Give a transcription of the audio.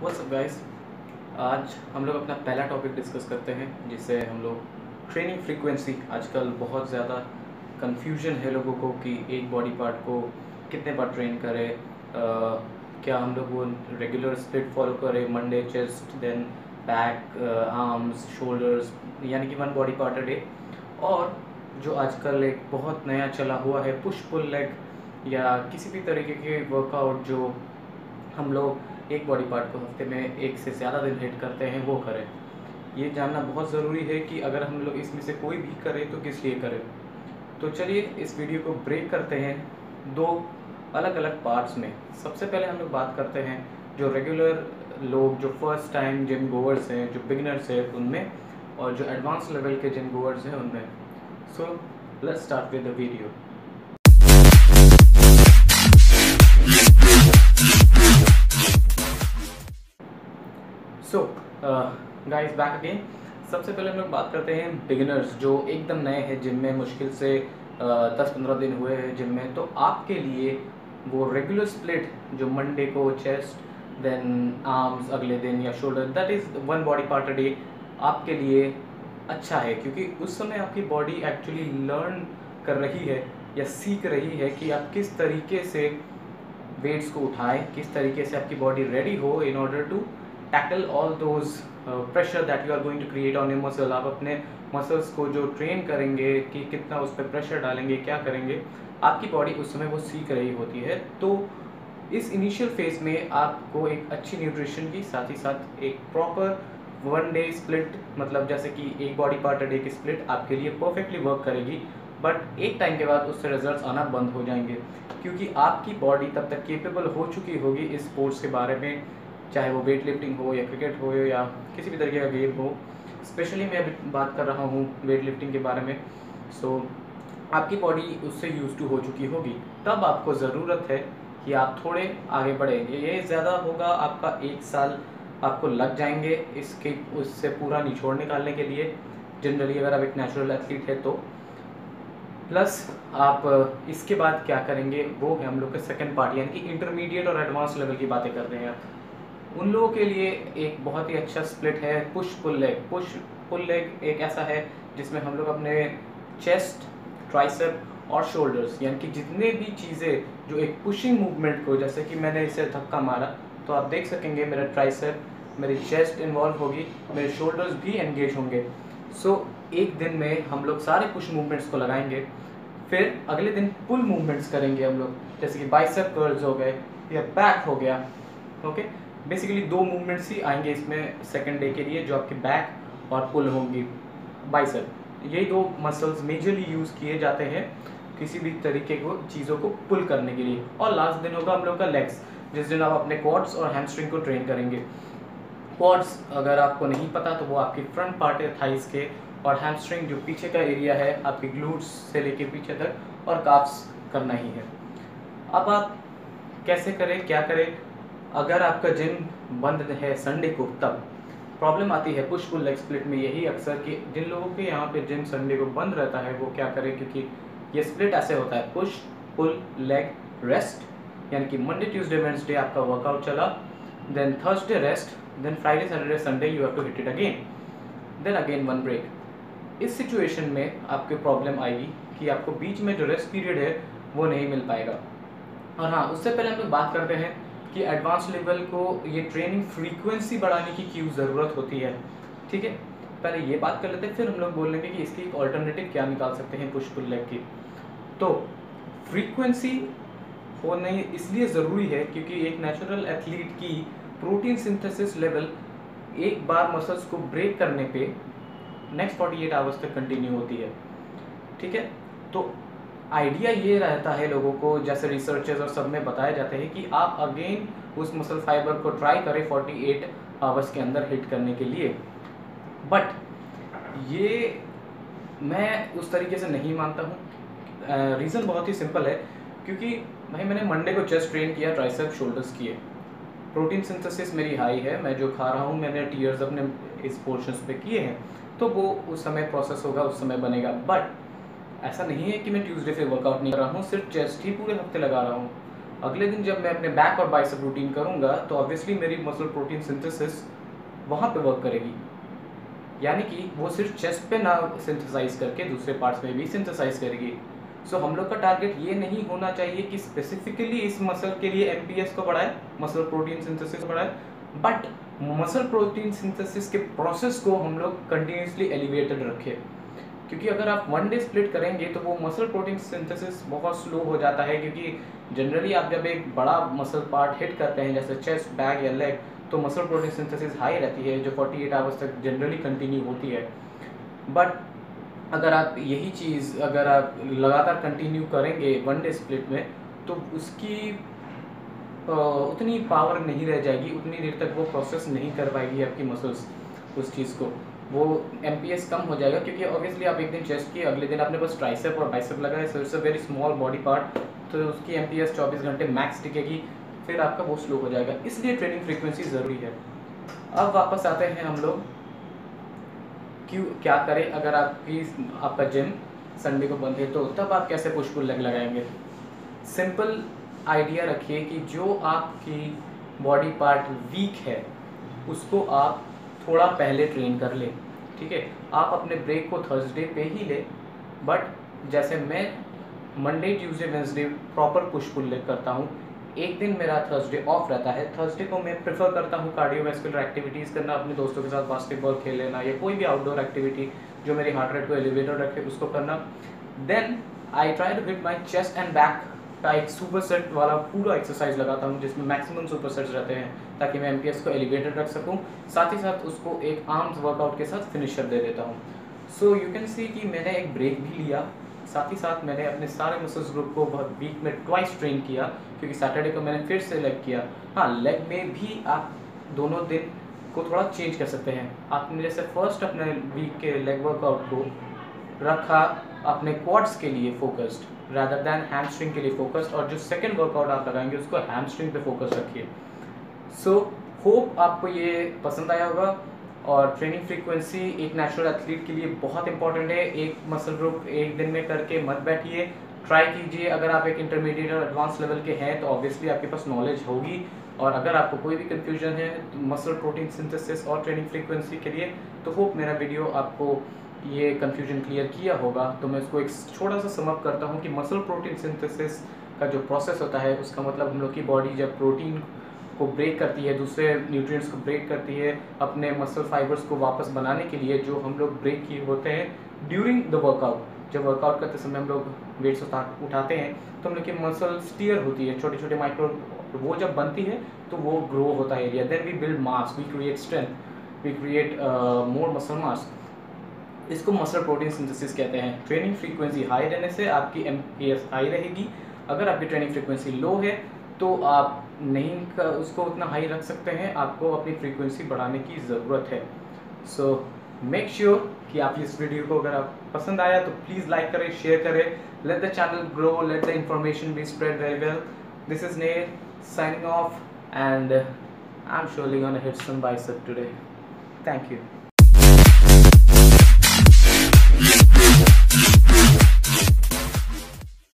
What's up guys आज हम लोग अपना पहला टॉपिक डिस्कस करते हैं, जिससे हम लोग ट्रेनिंग फ्रीक्वेंसी आजकल बहुत ज़्यादा कंफ्यूजन है लोगों को कि एक बॉडी पार्ट को कितने बार ट्रेन करें क्या हम लोग वो रेगुलर स्प्लिट फॉलो करें Monday chest then back arms shoulders यानी कि one body part a day और जो आजकल एक बहुत नया चला हुआ है पुश पुल लेग या किसी भी तरीके के वर्कआउट जो हम लोग एक बॉडी पार्ट को हफ़्ते में एक से ज़्यादा दिन हिट करते हैं, वो करें। ये जानना बहुत ज़रूरी है कि अगर हम लोग इसमें से कोई भी करें तो किस लिए करें? तो चलिए, इस वीडियो को ब्रेक करते हैं दो अलग अलग पार्ट्स में। सबसे पहले हम लोग बात करते हैं जो रेगुलर लोग, जो फ़र्स्ट टाइम जिम गोवर्स हैं, जो बिगनर्स हैं उनमें, और जो एडवांस लेवल के जिम गोवर्स हैं उनमें। So let's start with the video so guys back again सबसे पहले हम लोग बात करते हैं बिगिनर्स जो एकदम नए हैं जिम में मुश्किल से दस पंद्रह दिन हुए हैं जिम में तो आपके लिए वो रेगुलर स्प्लिट जो मंडे को चेस्ट देन आर्म्स अगले दिन या shoulder that is one body part a day आपके लिए अच्छा है। क्योंकि उस समय आपकी बॉडी एक्चुअली लर्न कर रही है या सीख रही है कि आप किस तरीके से वेट्स को उठाएँ, किस तरीके से आपकी बॉडी रेडी हो in order to tackle all those pressure that you are going to create on a muscle आप अपने मसल्स को जो ट्रेन करेंगे कि कितना उस पर प्रेशर डालेंगे, क्या करेंगे, आपकी बॉडी उस समय वो सीख रही होती है। तो इस इनिशियल फ़ेज़ में आपको एक अच्छी न्यूट्रिशन की साथ ही साथ एक प्रॉपर वन डे स्प्लिट मतलब जैसे कि एक बॉडी पार्ट डे की स्प्लिट आपके लिए परफेक्टली वर्क करेगी बट एक टाइम के बाद उससे रिजल्ट्स आना बंद हो जाएँगे। क्योंकि आपकी बॉडी तब तक केपेबल हो चुकी होगी इस स्पोर्ट्स के बारे में चाहे वो वेट लिफ्टिंग हो या क्रिकेट हो या किसी भी तरीके का गेम हो स्पेशली मैं अभी बात कर रहा हूँ वेट लिफ्टिंग के बारे में। सो so, आपकी बॉडी उससे यूज़ टू हो चुकी होगी। तब आपको ज़रूरत है कि आप थोड़े आगे बढ़ेंगे। ये ज़्यादा होगा आपका एक साल आपको लग जाएँगे इसके उससे पूरा निचोड़ निकालने के लिए। जनरली अगर आप एक नेचुरल एथलीट है तो। प्लस आप इसके बाद क्या करेंगे? वो है हम लोग का सेकेंड पार्ट यानी कि इंटरमीडिएट और एडवांस लेवल की बातें कर रहे हैं। उन लोगों के लिए एक बहुत ही अच्छा स्प्लिट है push pull leg push pull leg एक ऐसा है जिसमें हम लोग अपने चेस्ट ट्राइसेप और शोल्डर्स यानी कि जितने भी चीज़ें जो एक पुशिंग मूवमेंट को जैसे कि मैंने इसे धक्का मारा तो आप देख सकेंगे मेरा ट्राइसेप मेरी चेस्ट इन्वॉल्व होगी मेरे शोल्डर्स भी एंगेज होंगे। सो so, एक दिन में हम लोग सारे पुश मूवमेंट्स को लगाएँगे फिर अगले दिन पुल मूवमेंट्स करेंगे हम लोग जैसे कि बाइसेप कर्ल्स हो गए या बैक हो गया ओके बेसिकली दो मूवमेंट्स ही आएँगे इसमें सेकेंड डे के लिए जो आपके बैक और पुल होंगी। बाइसेप यही दो मसल्स मेजरली यूज़ किए जाते हैं किसी भी तरीके को, चीज़ों को पुल करने के लिए। और लास्ट दिन होगा हम लोग का लेग्स जिस दिन आप अपने क्वाड्स और हैमस्ट्रिंग को ट्रेन करेंगे। क्वाड्स अगर आपको नहीं पता तो वो आपकी फ्रंट पार्ट है थाइस के। और हैमस्ट्रिंग जो पीछे का एरिया है, आपके ग्लूट्स से लेके पीछे तक और काफ्स करना ही है। अब आप कैसे करें, क्या करें? अगर आपका जिम बंद है संडे को, तब। प्रॉब्लम आती है पुश पुल लेग स्प्लिट में, यही अक्सर कि जिन लोगों के यहाँ पे जिम संडे को बंद रहता है, वो क्या करें? क्योंकि ये स्प्लिट ऐसे होता है पुश पुल लेग रेस्ट यानी कि मंडे ट्यूसडे वेंसडे आपका वर्कआउट चला then Thursday rest then Friday Saturday Sunday you have to hit it again then again one break इस सिचुएशन में आपके प्रॉब्लम आएगी कि आपको बीच में जो रेस्ट पीरियड है, वो नहीं मिल पाएगा। और हाँ उससे पहले हम लोग बात करते हैं कि एडवांस लेवल को ये ट्रेनिंग फ्रीक्वेंसी बढ़ाने की क्यों ज़रूरत होती है? ठीक है? पहले ये बात कर लेते हैं, फिर हम लोग बोल लेंगे कि इसकी एक ऑल्टरनेटिव क्या निकाल सकते हैं पुश पुल लेग की। तो फ्रीक्वेंसी होने इसलिए ज़रूरी है क्योंकि एक नेचुरल एथलीट की प्रोटीन सिंथेसिस लेवल एक बार मसल्स को ब्रेक करने पे नेक्स्ट 48 आवर्स तक कंटिन्यू होती है। ठीक है? तो आइडिया ये रहता है लोगों को, जैसे रिसर्चर्स और सब में बताया जाता है कि आप अगेन उस मसल फाइबर को ट्राई करें 48 एट आवर्स के अंदर हिट करने के लिए। बट ये मैं उस तरीके से नहीं मानता हूँ। रीज़न बहुत ही सिंपल है, क्योंकि भाई मैंने मंडे को चेस्ट ट्रेन किया ट्राइसेप शोल्डर्स किए। प्रोटीन सिंथेसिस मेरी हाई है, मैं जो खा रहा हूँ, मैंने टीयर्स अपने इस पोर्शंस पे किए हैं तो वो उस समय प्रोसेस होगा, उस समय बनेगा। बट ऐसा नहीं है कि मैं ट्यूसडे से वर्कआउट नहीं कर रहा हूँ सिर्फ़ चेस्ट ही पूरे हफ़्ते लगा रहा हूँ। अगले दिन जब मैं अपने बैक और बाइसेप रूटीन करूँगा तो ऑब्वियसली मेरी मसल प्रोटीन सिंथेसिस वहाँ पे वर्क करेगी। यानी कि वो सिर्फ़ चेस्ट पे ना सिंथेसाइज करके दूसरे पार्ट्स में भी सिंथेसाइज करेगी। सो so, हम लोग का टारगेट ये नहीं होना चाहिए कि स्पेसिफिकली इस मसल के लिए एमपीएस को बढ़ाए मसल प्रोटीन सिंथेसिस बढ़ाए बट मसल प्रोटीन सिंथेसिस के प्रोसेस को हम लोग कंटिन्यूसली एलिवेटेड रखें। क्योंकि अगर आप वन डे स्प्लिट करेंगे तो वो मसल प्रोटीन सिंथेसिस बहुत स्लो हो जाता है, क्योंकि जनरली आप जब एक बड़ा मसल पार्ट हिट करते हैं, जैसे चेस्ट बैक या लेग तो मसल प्रोटीन सिंथेसिस हाई रहती है, जो 48 एट आवर्स तक जनरली कंटिन्यू होती है. बट अगर आप यही चीज़, अगर आप लगातार कंटिन्यू करेंगे वन डे स्प्लिट में तो उसकी उतनी पावर नहीं रह जाएगी, उतनी देर तक वो प्रोसेस नहीं कर पाएगी आपकी मसल्स उस चीज़ को. वो एमपीएस कम हो जाएगा, क्योंकि ऑब्वियसली आप एक दिन चेस्ट की अगले दिन आपने बस ट्राइसेप और बाइसेप लगाए so it's a very small body part तो उसकी एम पी घंटे मैक्स टिकेगी, फिर आपका वो स्लो हो जाएगा। इसलिए ट्रेनिंग फ्रीक्वेंसी ज़रूरी है। अब वापस आते हैं हम लोग, क्यों, क्या करें? अगर आपकी आपका जिम संडे को बंद है तो तब आप कैसे पुश पुल लेग लगाएँगे? सिंपल आइडिया रखिए कि जो आपकी बॉडी पार्ट वीक है, उसको आप थोड़ा पहले ट्रेन कर लें, ठीक है? आप अपने ब्रेक को थर्सडे पे ही ले बट जैसे मैं Monday Tuesday Wednesday proper push pull leg करता हूँ, एक दिन मेरा थर्सडे ऑफ़ रहता है। थर्सडे को मैं प्रेफर करता हूँ कार्डियोवेस्कुलर एक्टिविटीज़ करना, अपने दोस्तों के साथ बास्केटबॉल खेल लेना या कोई भी आउटडोर एक्टिविटी जो मेरी हार्ट रेट को एलिवेटर रखे, उसको करना। Then I try to hit my chest and back एक सुपर सेट वाला पूरा एक्सरसाइज लगाता हूँ, जिसमें मैक्सिमम सुपर सेट्स रहते हैं, ताकि मैं एमपीएस को एलिवेटेड रख सकूँ। साथ ही साथ उसको एक आर्म्स वर्कआउट के साथ फिनिशर दे देता हूँ। सो यू कैन सी कि मैंने एक ब्रेक भी लिया। साथ ही साथ मैंने अपने सारे मसल्स ग्रुप को बहुत वीक में ट्वाइस ट्रेन किया, क्योंकि सैटरडे को मैंने फिर से लेग किया। हाँ लेग में भी आप दोनों दिन को थोड़ा चेंज कर सकते हैं। आपने जैसे फ़र्स्ट अपने वीक के लेग वर्कआउट को रखा, अपने क्वाड्स के लिए फोकस्ड रादर दैन हैमस्ट्रिंग के लिए फोकस्ड और जो सेकेंड वर्कआउट आप लगाएँगे, उसको हैमस्ट्रिंग पे फोकस रखिए। सो होप आपको ये पसंद आया होगा, और ट्रेनिंग फ्रीक्वेंसी एक नेचुरल एथलीट के लिए बहुत इंपॉर्टेंट है। एक मसल ग्रुप एक दिन में करके मत बैठिए। ट्राई कीजिए। अगर आप एक इंटरमीडिएट और एडवांस लेवल के हैं तो ऑब्वियसली आपके पास नॉलेज होगी। और अगर आपको कोई भी कन्फ्यूज़न है तो मसल प्रोटीन सिंथेसिस और ट्रेनिंग फ्रीक्वेंसी के लिए तो होप मेरा वीडियो आपको ये कन्फ्यूज़न क्लियर किया होगा तो मैं इसको एक छोटा सा समअप करता हूँ कि मसल प्रोटीन सिंथेसिस का जो प्रोसेस होता है, उसका मतलब हम लोग की बॉडी जब प्रोटीन को ब्रेक करती है, दूसरे न्यूट्रिएंट्स को ब्रेक करती है, अपने मसल फाइबर्स को वापस बनाने के लिए जो हम लोग ब्रेक किए होते हैं ड्यूरिंग द वर्कआउट जब वर्कआउट करते समय हम लोग वेट्स उठाते हैं तो हम लोग की मसल स्टीयर होती है छोटे छोटे माइक्रो वो जब बनती है तो वो ग्रो होता है area then we build mass we create strength we create more muscle mass इसको मसल प्रोटीन सिंथेसिस कहते हैं। ट्रेनिंग फ्रीक्वेंसी हाई रहने से आपकी एमपीएस हाई रहेगी। अगर आपकी ट्रेनिंग फ्रीक्वेंसी लो है तो आप नहीं उसको उतना हाई रख सकते हैं। आपको अपनी फ्रीक्वेंसी बढ़ाने की ज़रूरत है। सो मेक श्योर कि आप इस वीडियो को अगर आप पसंद आया तो प्लीज़ लाइक करें शेयर करें। Let the channel grow let the information be spread very well this is Ner signing off, and I'm surely gonna hit some bicep today. Thank you.